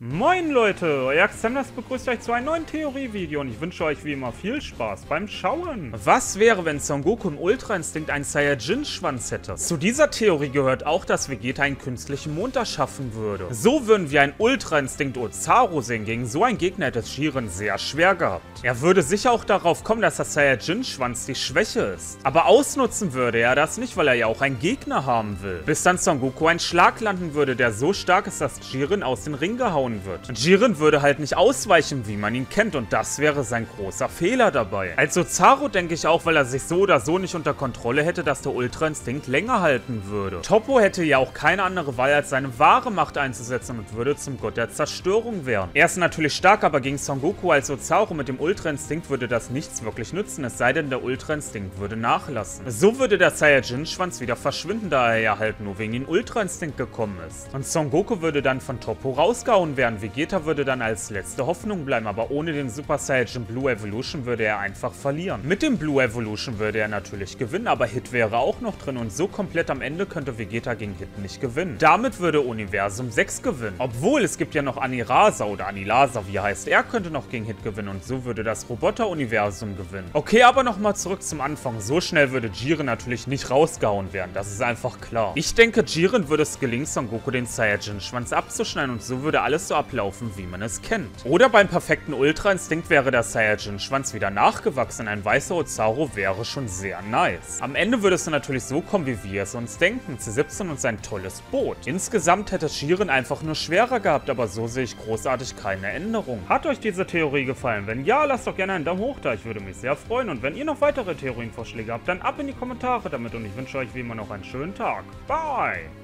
Moin Leute, euer Xemnas begrüßt euch zu einem neuen Theorievideo und ich wünsche euch wie immer viel Spaß beim Schauen. Was wäre, wenn Son Goku im Ultra Instinkt einen Saiyajin-Schwanz hätte? Zu dieser Theorie gehört auch, dass Vegeta einen künstlichen Mond erschaffen würde. So würden wir einen Ultra Instinkt Ozaru sehen, gegen so einen Gegner hätte Jiren sehr schwer gehabt. Er würde sicher auch darauf kommen, dass der Saiyajin-Schwanz die Schwäche ist. Aber ausnutzen würde er das nicht, weil er ja auch einen Gegner haben will. Bis dann Son Goku einen Schlag landen würde, der so stark ist, dass Jiren aus dem Ring gehauen gehauen wird. Jiren würde halt nicht ausweichen, wie man ihn kennt und das wäre sein großer Fehler dabei. Also Zaro denke ich auch, weil er sich so oder so nicht unter Kontrolle hätte, dass der Ultra Instinkt länger halten würde. Toppo hätte ja auch keine andere Wahl, als seine wahre Macht einzusetzen und würde zum Gott der Zerstörung werden. Er ist natürlich stark, aber gegen Son Goku als Ozaru mit dem Ultra Instinkt würde das nichts wirklich nützen, es sei denn, der Ultra Instinkt würde nachlassen. So würde der Saiyajin-Schwanz wieder verschwinden, da er ja halt nur wegen dem Ultra Instinkt gekommen ist. Und Son Goku würde dann von Toppo rausgehauen werden. Vegeta würde dann als letzte Hoffnung bleiben, aber ohne den Super Saiyajin Blue Evolution würde er einfach verlieren. Mit dem Blue Evolution würde er natürlich gewinnen, aber Hit wäre auch noch drin und so komplett am Ende könnte Vegeta gegen Hit nicht gewinnen. Damit würde Universum 6 gewinnen. Obwohl, es gibt ja noch Anirasa oder Anilasa, wie heißt. Er könnte noch gegen Hit gewinnen und so würde das Roboter-Universum gewinnen. Okay, aber nochmal zurück zum Anfang. So schnell würde Jiren natürlich nicht rausgehauen werden, das ist einfach klar. Ich denke, Jiren würde es gelingen, Son Goku den Saiyajin-Schwanz abzuschneiden und so würde alles so ablaufen, wie man es kennt. Oder beim perfekten Ultra-Instinkt wäre der Saiyajin-Schwanz wieder nachgewachsen. Ein weißer Ozaru wäre schon sehr nice. Am Ende würde es dann natürlich so kommen, wie wir es uns denken. C17 und sein tolles Boot. Insgesamt hätte Shirin einfach nur schwerer gehabt, aber so sehe ich großartig keine Änderung. Hat euch diese Theorie gefallen? Wenn ja, lasst doch gerne einen Daumen hoch da, ich würde mich sehr freuen. Und wenn ihr noch weitere Theorienvorschläge habt, dann ab in die Kommentare damit und ich wünsche euch wie immer noch einen schönen Tag. Bye!